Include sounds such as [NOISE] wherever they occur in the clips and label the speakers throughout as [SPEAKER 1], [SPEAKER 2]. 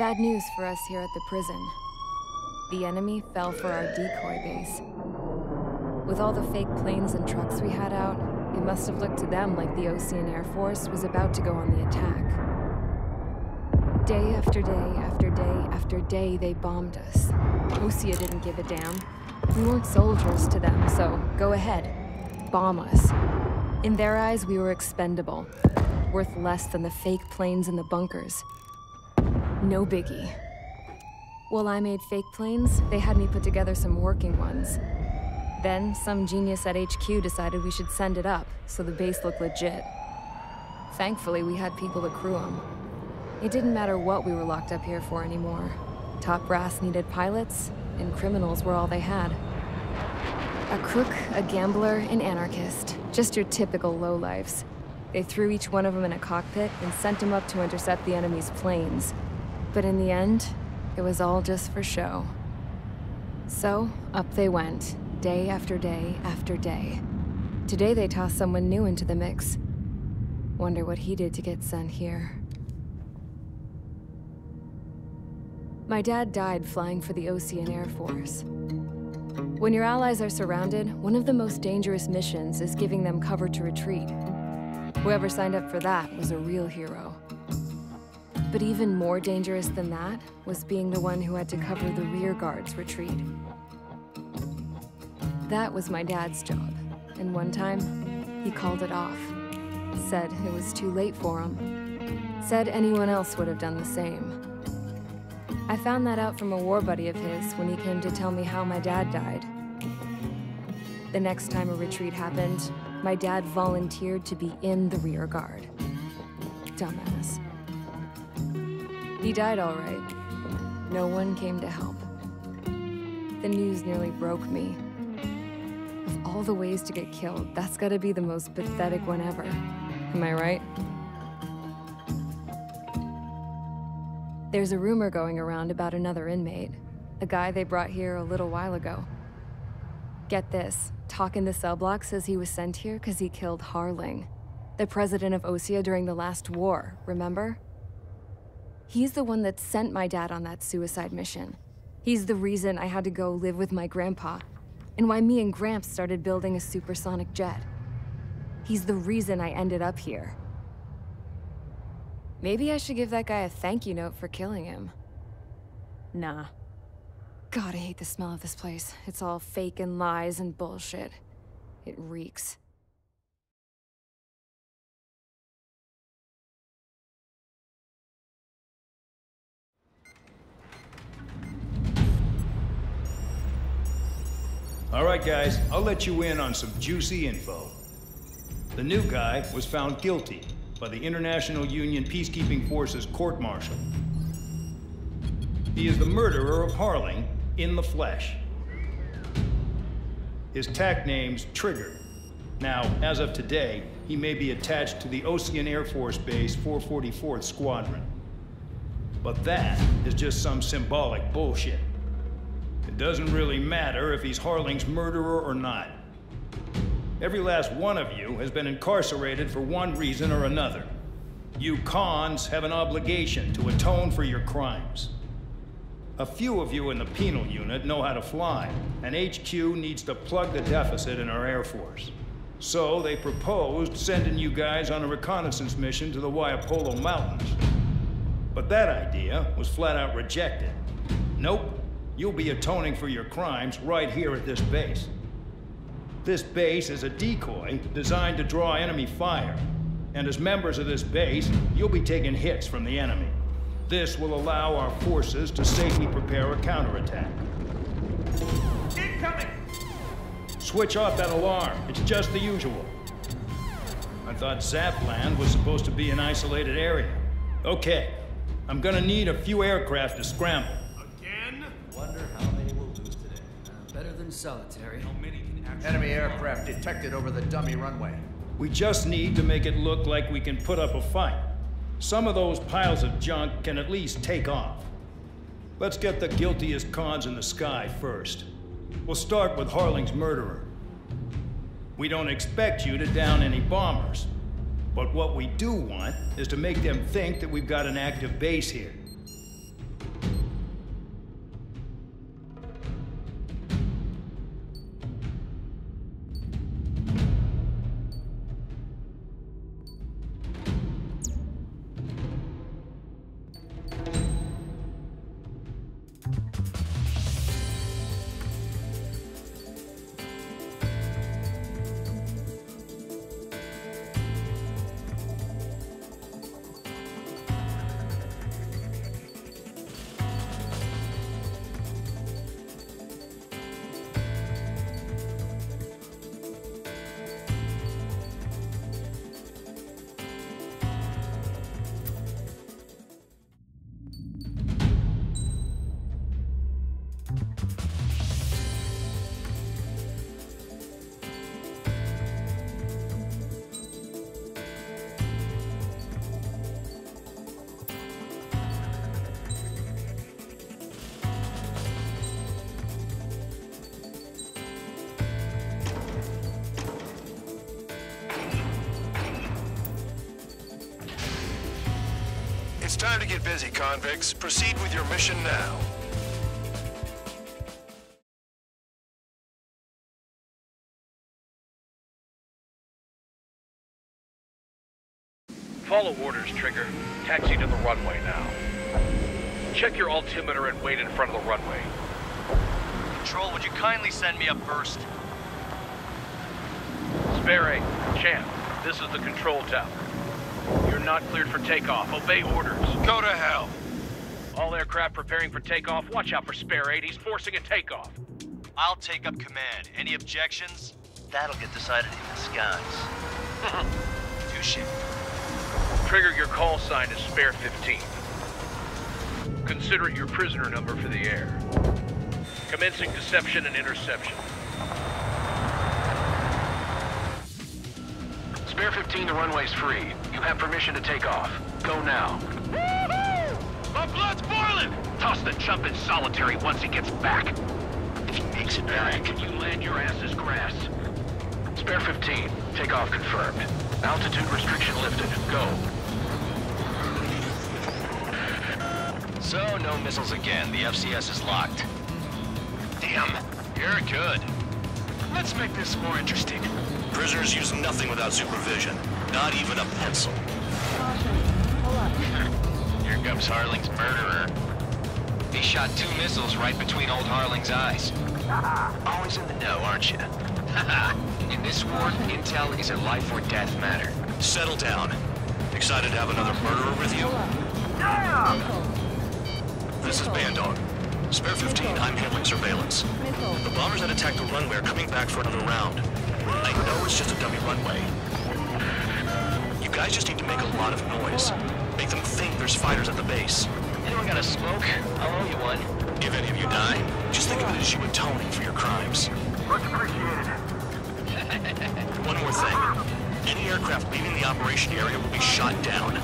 [SPEAKER 1] Bad news for us here at the prison. The enemy fell for our decoy base. With all the fake planes and trucks we had out, it must have looked to them like the Osean Air Force was about to go on the attack. Day after day after day after day, they bombed us. Osea didn't give a damn. We weren't soldiers to them, so go ahead. Bomb us. In their eyes, we were expendable. Worth less than the fake planes in the bunkers. No biggie. While I made fake planes, they had me put together some working ones. Then, some genius at HQ decided we should send it up, so the base looked legit. Thankfully, we had people to crew them. It didn't matter what we were locked up here for anymore. Top brass needed pilots, and criminals were all they had. A crook, a gambler, an anarchist. Just your typical lowlifes. They threw each one of them in a cockpit and sent them up to intercept the enemy's planes. But in the end, it was all just for show. So, up they went, day after day after day. Today they tossed someone new into the mix. Wonder what he did to get sent here. My dad died flying for the Osean Air Force. When your allies are surrounded, one of the most dangerous missions is giving them cover to retreat. Whoever signed up for that was a real hero. But even more dangerous than that was being the one who had to cover the rear guard's retreat. That was my dad's job, and one time, he called it off. Said it was too late for him. Said anyone else would have done the same. I found that out from a war buddy of his when he came to tell me how my dad died. The next time a retreat happened, my dad volunteered to be in the rear guard. Dumbass. He died all right. No one came to help. The news nearly broke me. Of all the ways to get killed, that's gotta be the most pathetic one ever. Am I right? There's a rumor going around about another inmate. A guy they brought here a little while ago. Get this, Talk in the cell block says he was sent here because he killed Harling, the president of Osea during the last war, remember? He's the one that sent my dad on that suicide mission. He's the reason I had to go live with my grandpa, and why me and Gramps started building a supersonic jet. He's the reason I ended up here. Maybe I should give that guy a thank you note for killing him. Nah. God, I hate the smell of this place. It's all fake and lies and bullshit. It reeks.
[SPEAKER 2] All right, guys, I'll let you in on some juicy info. The new guy was found guilty by the International Union Peacekeeping Forces court-martial. He is the murderer of Harling in the flesh. His TAC name's Trigger. Now, as of today, he may be attached to the Osean Air Force Base 444th Squadron. But that is just some symbolic bullshit. Doesn't really matter if he's Harling's murderer or not. Every last one of you has been incarcerated for one reason or another. You cons have an obligation to atone for your crimes. A few of you in the penal unit know how to fly, and HQ needs to plug the deficit in our Air Force. So they proposed sending you guys on a reconnaissance mission to the Waiapolo Mountains. But that idea was flat out rejected. Nope, you'll be atoning for your crimes right here at this base. This base is a decoy designed to draw enemy fire. And as members of this base, you'll be taking hits from the enemy. This will allow our forces to safely prepare a counterattack.
[SPEAKER 3] Incoming!
[SPEAKER 2] Switch off that alarm. It's just the usual. I thought Zapland was supposed to be an isolated area. Okay, I'm gonna need a few aircraft to scramble.
[SPEAKER 4] Solitary.
[SPEAKER 3] How many can actually...
[SPEAKER 5] Enemy aircraft detected over the dummy runway.
[SPEAKER 2] We just need to make it look like we can put up a fight. Some of those piles of junk can at least take off. Let's get the guiltiest cons in the sky first. We'll start with Harling's murderer. We don't expect you to down any bombers. But what we do want is to make them think that we've got an active base here.
[SPEAKER 3] Time to get busy, convicts. Proceed with your mission now.
[SPEAKER 6] Follow orders, Trigger. Taxi to the runway now. Check your altimeter and wait in front of the runway.
[SPEAKER 7] Control, would you kindly send me up first?
[SPEAKER 6] Spare 8, Champ, this is the control tower. You're not cleared for takeoff. Obey orders.
[SPEAKER 3] Go to hell.
[SPEAKER 6] All aircraft preparing for takeoff. Watch out for Spare 8. He's forcing a takeoff.
[SPEAKER 7] I'll take up command. Any objections? That'll get decided in the skies. [LAUGHS] Touche.
[SPEAKER 6] Trigger, your call sign is Spare 15. Consider it your prisoner number for the air. Commencing deception and interception. Spare 15, the runway's free. You have permission to take off. Go now. My blood's boiling! Toss the chump in solitary once he gets back. If he makes it back, you land your ass as grass. Spare 15, takeoff confirmed. Altitude restriction lifted. Go.
[SPEAKER 7] So, no missiles again. The FCS is locked. Damn, you're good.
[SPEAKER 3] Let's make this more interesting. Prisoners use nothing without supervision. Not even a pencil.
[SPEAKER 7] Here comes Harling's murderer. He shot two missiles right between old Harling's eyes. Uh-huh. Always in the know, aren't you? [LAUGHS] in this war, intel is a life or death matter.
[SPEAKER 3] Settle down. Excited to have another murderer with you? Damn! This is Bandog. Spare 15, I'm handling surveillance. The bombers that attacked the runway are coming back for another round. I know it's just a dummy runway. You guys just need to make a lot of noise. Make them think there's fighters at the base.
[SPEAKER 7] Anyone got a smoke? I'll owe you one.
[SPEAKER 3] If any of you die, just think of it as you atoning for your crimes.
[SPEAKER 6] Much appreciated.
[SPEAKER 3] One more thing. Any aircraft leaving the operation area will be shot down.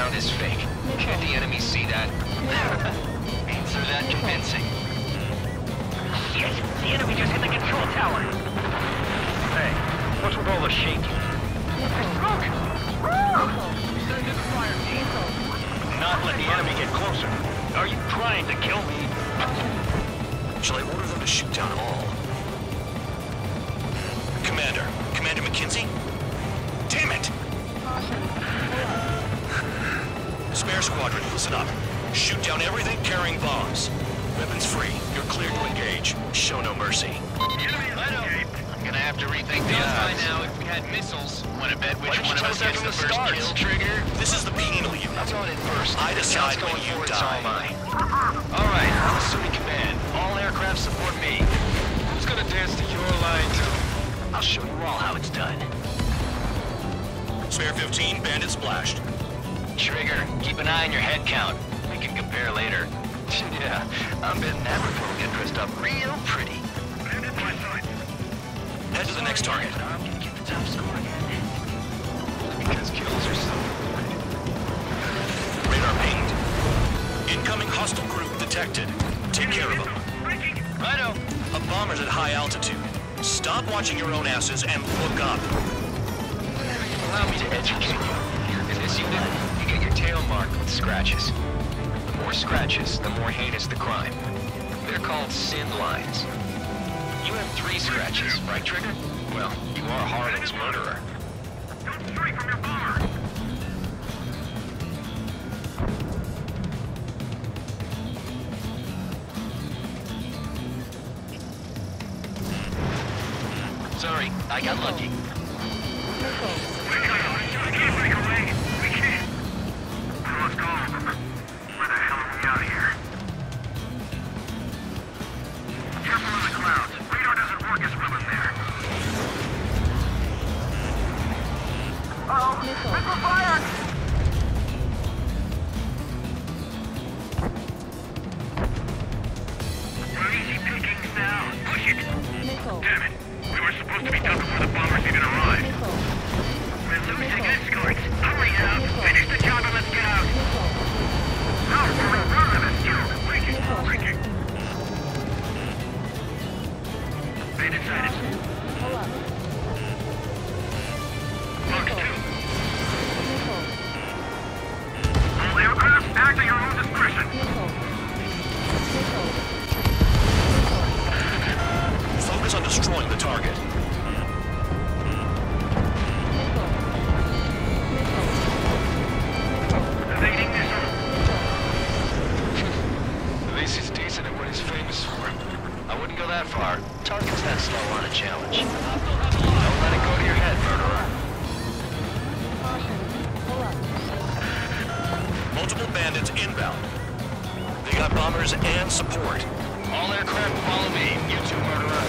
[SPEAKER 7] Everything the ground is fake. Can't the enemy see that? [LAUGHS] Answer that convincing. Hmm.
[SPEAKER 6] Oh, shit! The enemy just hit the control tower! Hey, what's with all the shaking? Smoke! Send in the fire. Not let the enemy get closer. Are you trying to kill me?
[SPEAKER 3] Shall I order them to shoot down all? Commander. Commander McKinsey? Damn it! Spare squadron, listen up. Shoot down everything carrying bombs. Weapons free. You're cleared to engage. Show no mercy.
[SPEAKER 7] I'm gonna have to rethink the odds. by now if we had missiles. Wanna bet which one of us
[SPEAKER 3] us
[SPEAKER 7] gets the
[SPEAKER 3] the
[SPEAKER 7] first
[SPEAKER 3] start?
[SPEAKER 7] kill trigger?
[SPEAKER 3] This is the penal unit.
[SPEAKER 7] I'm going in first.
[SPEAKER 3] I decide when you die.
[SPEAKER 7] All right, I'm assuming command. All aircraft support me. Who's gonna dance to your line, I'll show you all how it's done.
[SPEAKER 3] Spare 15, bandit splashed.
[SPEAKER 7] Trigger, keep an eye on your head count. We can compare later. [LAUGHS] yeah, I'm betting that report will get dressed up real pretty.
[SPEAKER 3] Head to the next target.
[SPEAKER 7] I'm gonna get the top score again. Because kills are so
[SPEAKER 3] Radar pinged. Incoming hostile group detected. Take care of them.
[SPEAKER 7] Righto.
[SPEAKER 3] A bomber's at high altitude. Stop watching your own asses and look up.
[SPEAKER 7] The more heinous the crime. They're called sin lines. You have three scratches, right, Trigger? Well, you are Harling's murderer. Sorry, I got lucky.
[SPEAKER 6] We're
[SPEAKER 3] bandits inbound. They got bombers and support.
[SPEAKER 7] All aircraft follow me. You two, murderer.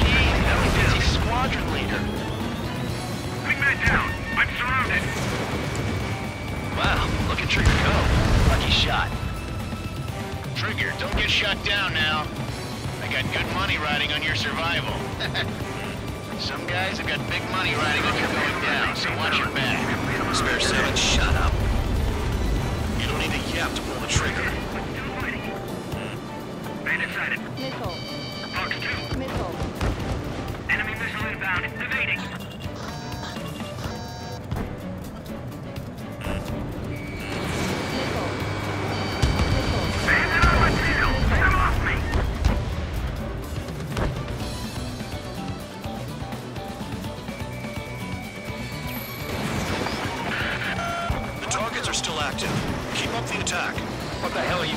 [SPEAKER 7] Gee, that was busy squadron leader.
[SPEAKER 6] Wingman down. I'm surrounded.
[SPEAKER 7] Wow, look at Trigger go. Lucky shot. Trigger, don't get shot down now. I got good money riding on your survival. [LAUGHS] Some guys have got big money riding on your going down, so watch your back.
[SPEAKER 3] Spare 7, shut up. You don't need a yap to pull the trigger.
[SPEAKER 6] Still fighting. Bandit sighted.
[SPEAKER 1] Missile.
[SPEAKER 6] Fox 2.
[SPEAKER 1] Missile.
[SPEAKER 6] Enemy missile inbound. Evading.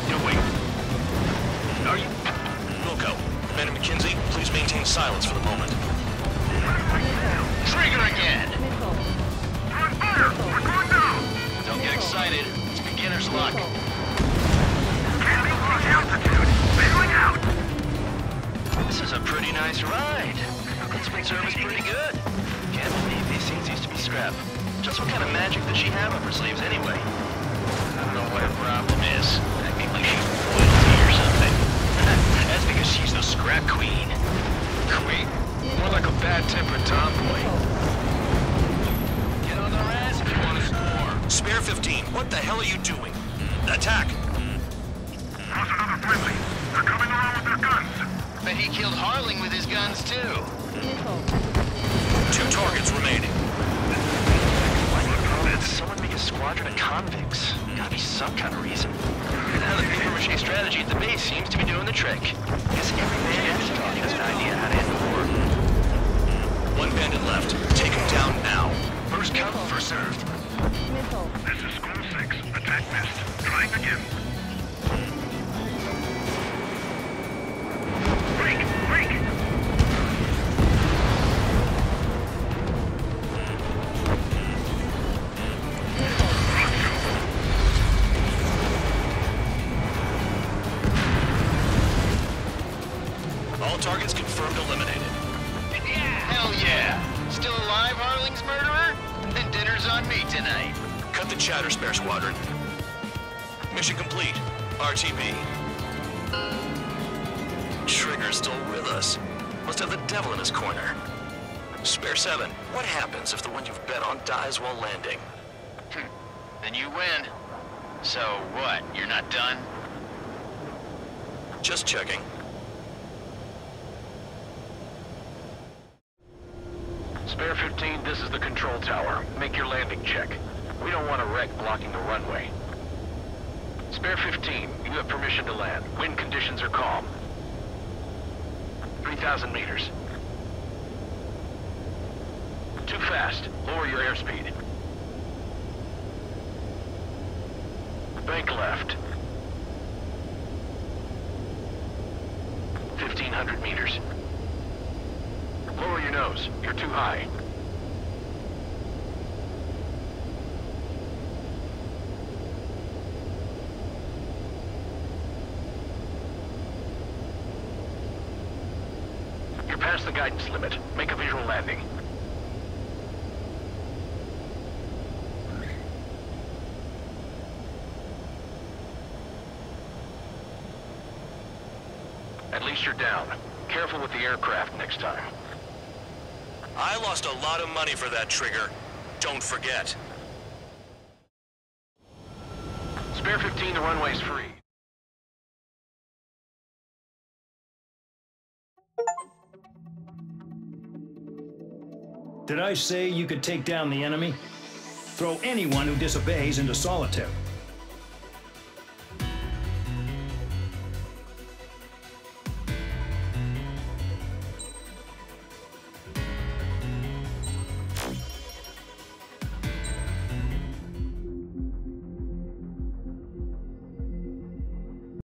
[SPEAKER 7] Hell are you.
[SPEAKER 3] Wilco, Man McKinsey, please maintain silence for the moment.
[SPEAKER 7] Trigger again!
[SPEAKER 6] We're on fire.
[SPEAKER 7] Don't get excited. It's beginner's luck.
[SPEAKER 6] Can't out.
[SPEAKER 7] This is a pretty nice ride. Principal service pretty good. Can't believe these things used to be scrap. Just what kind of magic does she have up her sleeves anyway? I don't know what her problem is. That's because she's the scrap queen. Queen? More like a bad-tempered tomboy. Get on their ass if you want to score.
[SPEAKER 3] Spare 15, what the hell are you doing? Left. Cut the chatter, Spare Squadron. Mission complete. RTB. Trigger's still with us. Must have the devil in his corner. Spare 7, what happens if the one you've bet on dies while landing? Hmm.
[SPEAKER 7] Then you win. So what, you're not done?
[SPEAKER 3] Just checking.
[SPEAKER 6] Spare 15, this is the control tower. Make your landing check. We don't want a wreck blocking the runway. Spare 15, you have permission to land. Wind conditions are calm. 3,000 meters. Too fast. Lower your airspeed. Bank left. 1,500 meters. Lower your nose. You're too high. You're past the guidance limit. Make a visual landing. At least you're down. Careful with the aircraft next time.
[SPEAKER 3] I lost a lot of money for that trigger. Don't forget.
[SPEAKER 6] Spare 15, the runway's free.
[SPEAKER 2] Did I say you could take down the enemy? Throw anyone who disobeys into solitary.